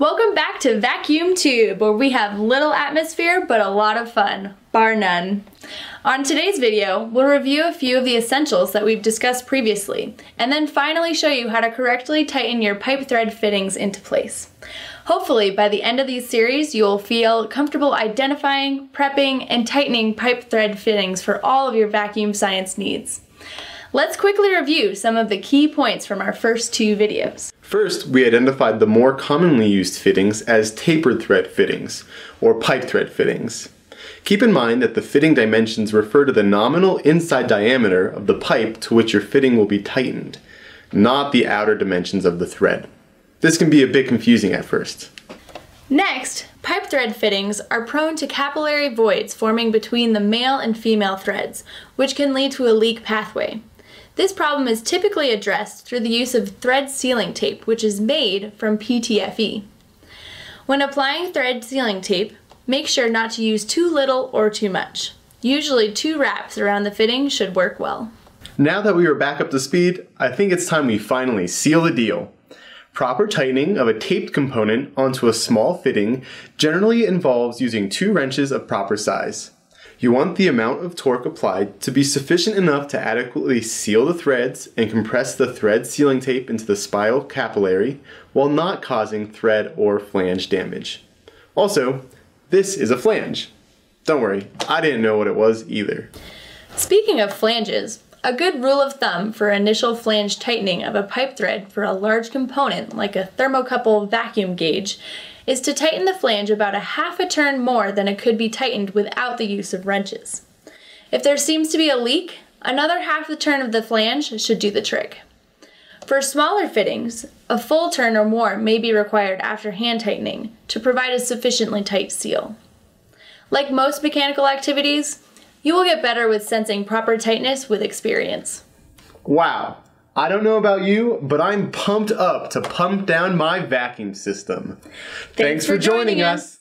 Welcome back to Vacuum Tube, where we have little atmosphere but a lot of fun, bar none. On today's video, we'll review a few of the essentials that we've discussed previously, and then finally show you how to correctly tighten your pipe thread fittings into place. Hopefully, by the end of these series, you'll feel comfortable identifying, prepping, and tightening pipe thread fittings for all of your vacuum science needs. Let's quickly review some of the key points from our first two videos. First, we identified the more commonly used fittings as tapered thread fittings, or pipe thread fittings. Keep in mind that the fitting dimensions refer to the nominal inside diameter of the pipe to which your fitting will be tightened, not the outer dimensions of the thread. This can be a bit confusing at first. Next, pipe thread fittings are prone to capillary voids forming between the male and female threads, which can lead to a leak pathway. This problem is typically addressed through the use of thread sealing tape, which is made from PTFE. When applying thread sealing tape, make sure not to use too little or too much. Usually two wraps around the fitting should work well. Now that we are back up to speed, I think it's time we finally seal the deal. Proper tightening of a taped component onto a small fitting generally involves using two wrenches of proper size. You want the amount of torque applied to be sufficient enough to adequately seal the threads and compress the thread sealing tape into the spiral capillary while not causing thread or flange damage. Also, this is a flange. Don't worry, I didn't know what it was either. Speaking of flanges, a good rule of thumb for initial flange tightening of a pipe thread for a large component like a thermocouple vacuum gauge is to tighten the flange about a half a turn more than it could be tightened without the use of wrenches. If there seems to be a leak, another half the turn of the flange should do the trick. For smaller fittings, a full turn or more may be required after hand tightening to provide a sufficiently tight seal. Like most mechanical activities, you will get better with sensing proper tightness with experience. Wow, I don't know about you, but I'm pumped up to pump down my vacuum system. Thanks, Thanks for, for, joining, us. us.